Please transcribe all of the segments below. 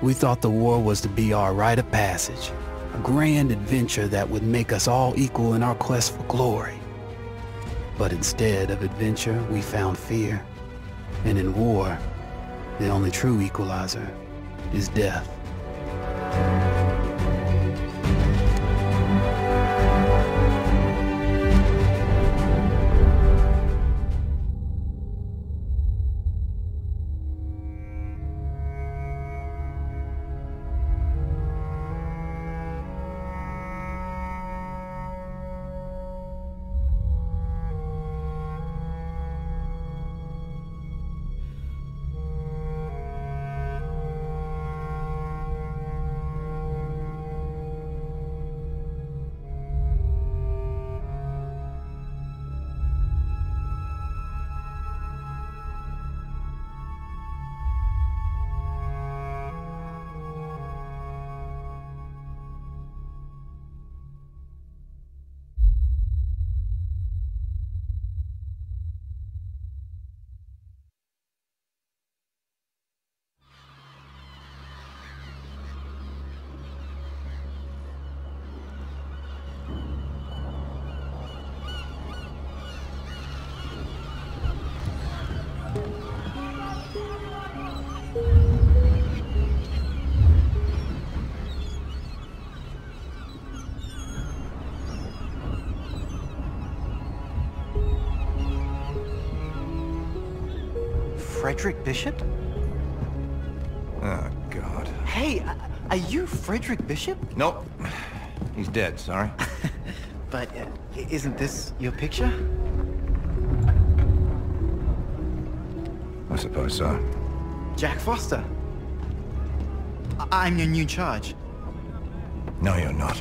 We thought the war was to be our rite of passage, a grand adventure that would make us all equal in our quest for glory. But instead of adventure, we found fear. And in war, the only true equalizer is death. Frederick Bishop? Oh, God. Hey, uh, are you Frederick Bishop? Nope. He's dead, sorry. But uh, isn't this your picture? I suppose so. Jack Foster. I- I'm your new charge. No, you're not.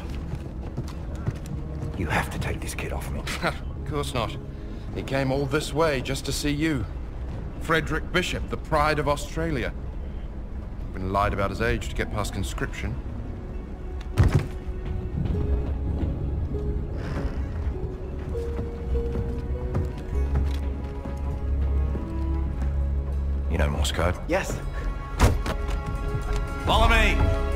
You have to take this kid off me. of course not. He came all this way just to see you. Frederick Bishop, the pride of Australia. Been lied about his age to get past conscription. You know Morse code? Yes. Follow me!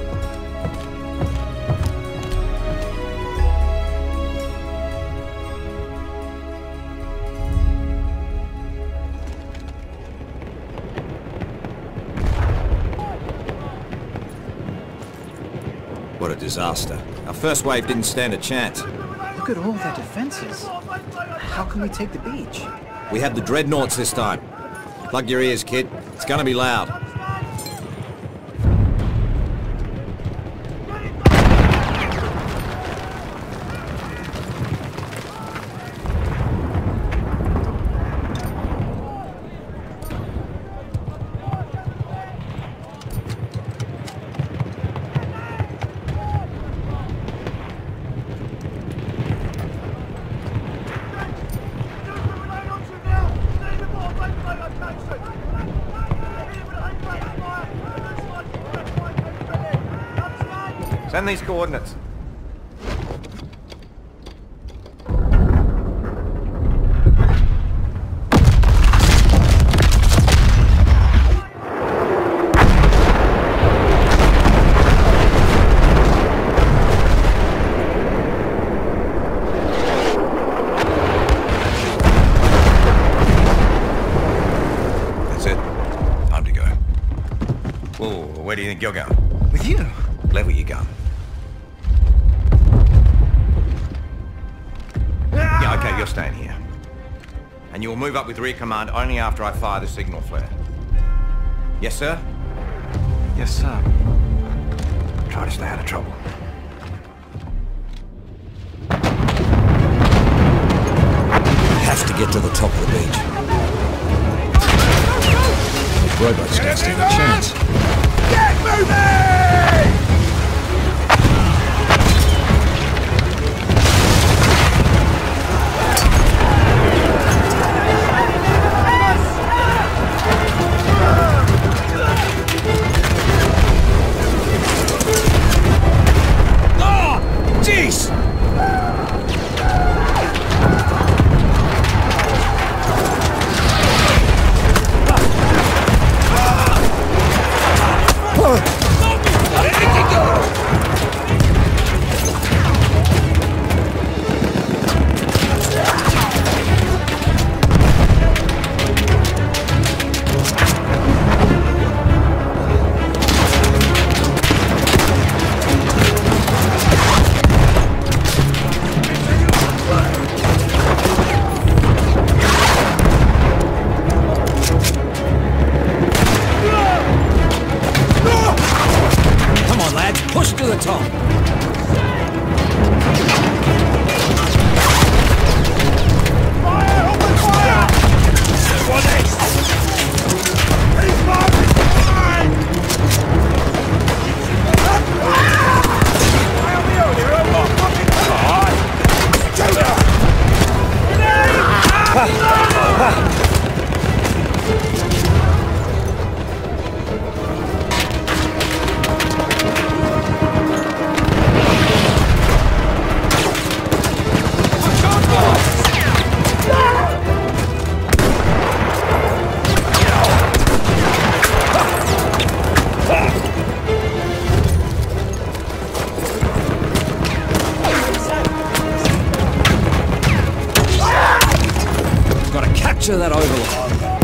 Disaster. Our first wave didn't stand a chance. Look at all their defenses. How can we take the beach? We had the dreadnoughts this time. Plug your ears, kid. It's gonna be loud. Send these coordinates. That's it. Time to go. Whoa, where do you think you're going? With you? Level your gun. And you'll move up with rear command only after I fire the signal flare. Yes, sir? Yes, sir. Try to stay out of trouble. Have to get to the top of the beach. Robots don't stand a chance. Jeez! to the top. Capture that overlord.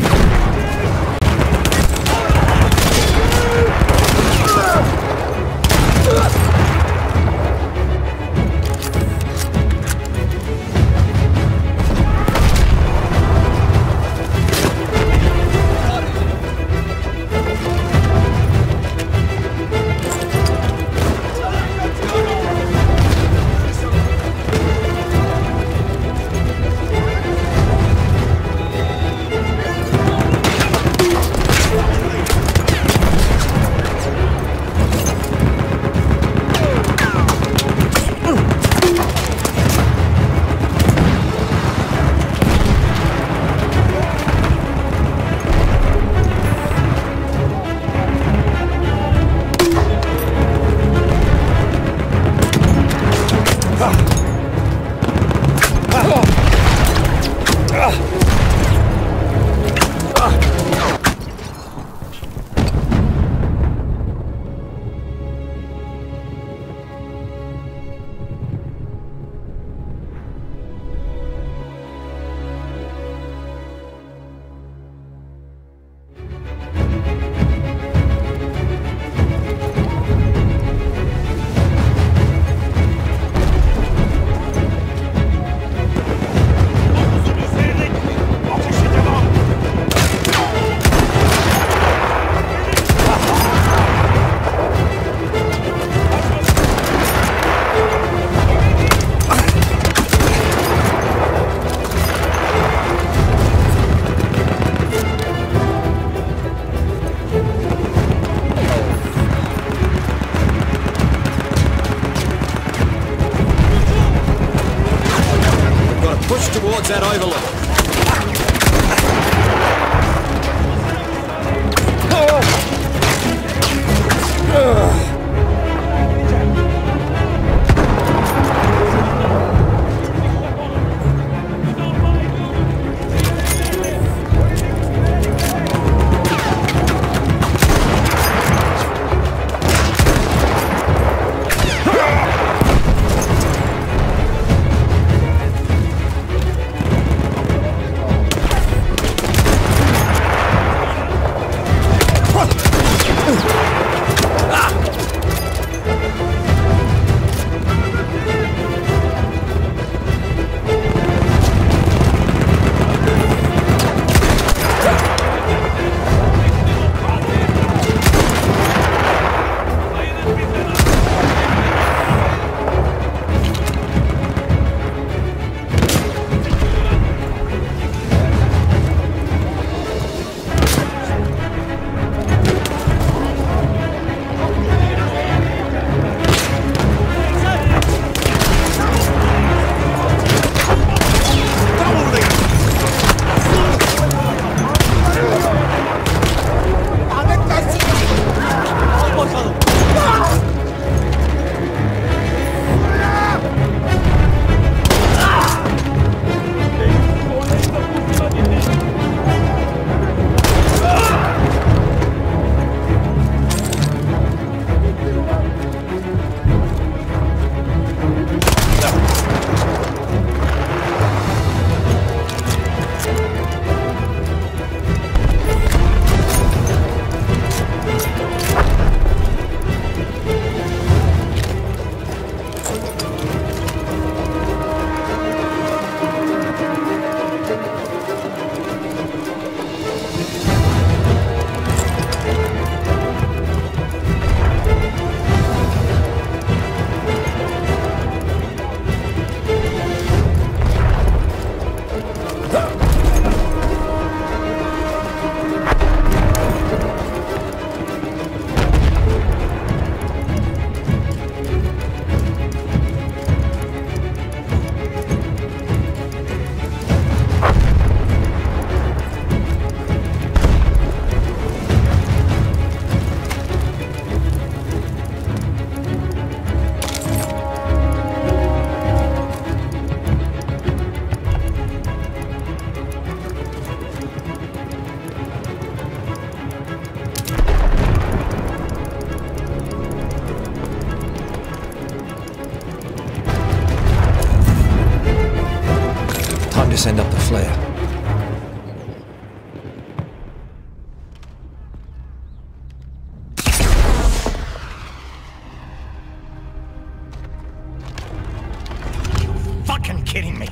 Kidding me.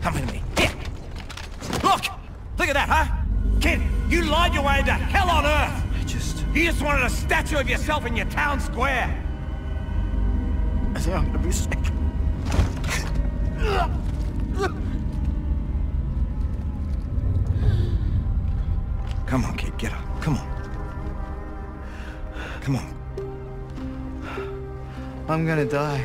Come with me. Here. Look! Look at that, huh? Kid, you lied your way into hell on earth! I just... You just wanted a statue of yourself in your town square! I think I'm gonna be sick. Come on, kid, get up. Come on. Come on. I'm gonna die.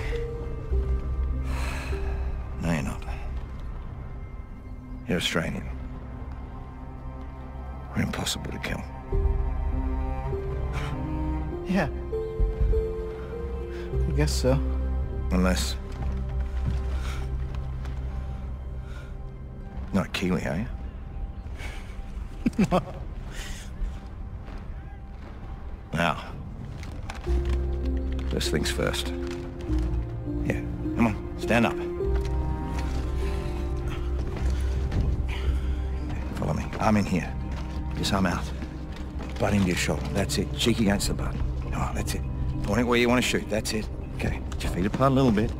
You're Australian. We're impossible to kill. Yeah. I guess so. Unless... Not Kiwi, are you? no. Now, first things first. Yeah, come on, stand up. I'm in here. Just arm out. Butt into your shoulder. That's it. Cheek against the butt. Come on, that's it. Point it where you want to shoot. That's it. Okay. Put your feet apart a little bit.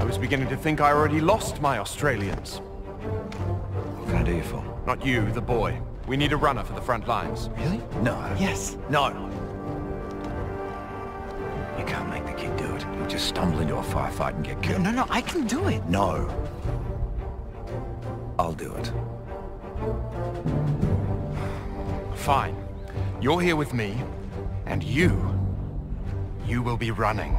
I was beginning to think I already lost my Australians. What can I do you for? Not you, the boy. We need a runner for the front lines. Really? No. Yes. No. Stumble into a firefight and get No, killed. no, no, I can do it. No. I'll do it. Fine. You're here with me, and you... You will be running.